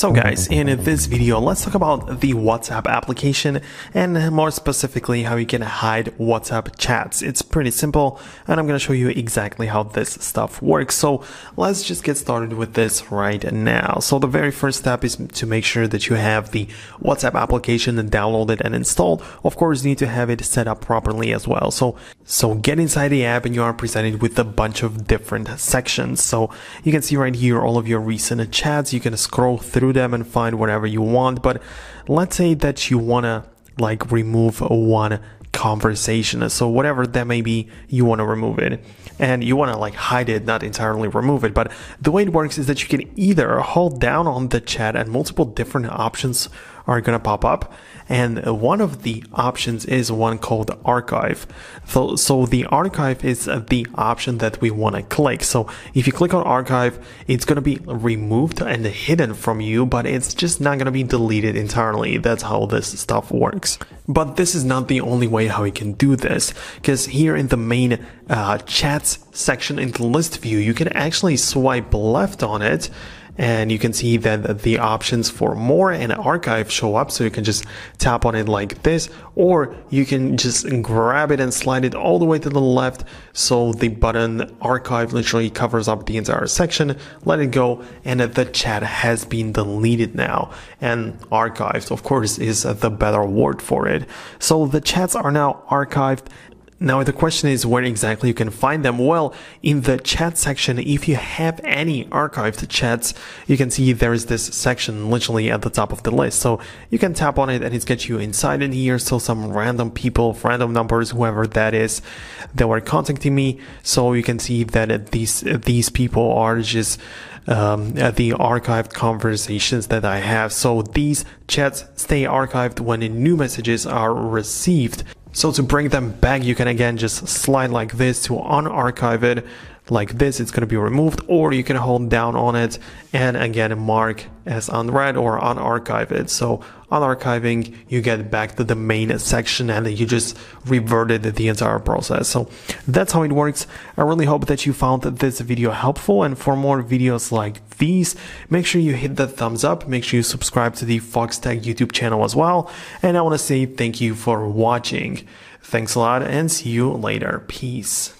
So guys, in this video, let's talk about the WhatsApp application and more specifically how you can hide WhatsApp chats. It's pretty simple and I'm going to show you exactly how this stuff works. So let's just get started with this right now. So the very first step is to make sure that you have the WhatsApp application downloaded and installed. Of course, you need to have it set up properly as well. So, so get inside the app and you are presented with a bunch of different sections. So you can see right here all of your recent chats. You can scroll through through them and find whatever you want. But let's say that you want to like remove one conversation. So whatever that may be, you want to remove it and you want to like hide it, not entirely remove it. But the way it works is that you can either hold down on the chat and multiple different options are going to pop up. And one of the options is one called archive. So, so the archive is the option that we want to click. So if you click on archive, it's going to be removed and hidden from you, but it's just not going to be deleted entirely. That's how this stuff works. But this is not the only way how you can do this, because here in the main uh, chats section in the list view, you can actually swipe left on it and you can see that the options for more and archive show up. So you can just tap on it like this or you can just grab it and slide it all the way to the left. So the button archive literally covers up the entire section. Let it go. And the chat has been deleted now. And archived of course is the better word for it. So the chats are now archived now the question is where exactly you can find them. Well, in the chat section, if you have any archived chats, you can see there is this section literally at the top of the list. So you can tap on it and it gets you inside in here. So some random people, random numbers, whoever that is, that were contacting me. So you can see that these, these people are just um, the archived conversations that I have. So these chats stay archived when new messages are received. So to bring them back, you can again just slide like this to unarchive it like this, it's going to be removed, or you can hold down on it and again mark as unread or unarchive it. So unarchiving, you get back to the main section and you just reverted the entire process. So that's how it works. I really hope that you found this video helpful and for more videos like these, make sure you hit the thumbs up, make sure you subscribe to the Foxtecc YouTube channel as well. And I want to say thank you for watching. Thanks a lot and see you later. Peace.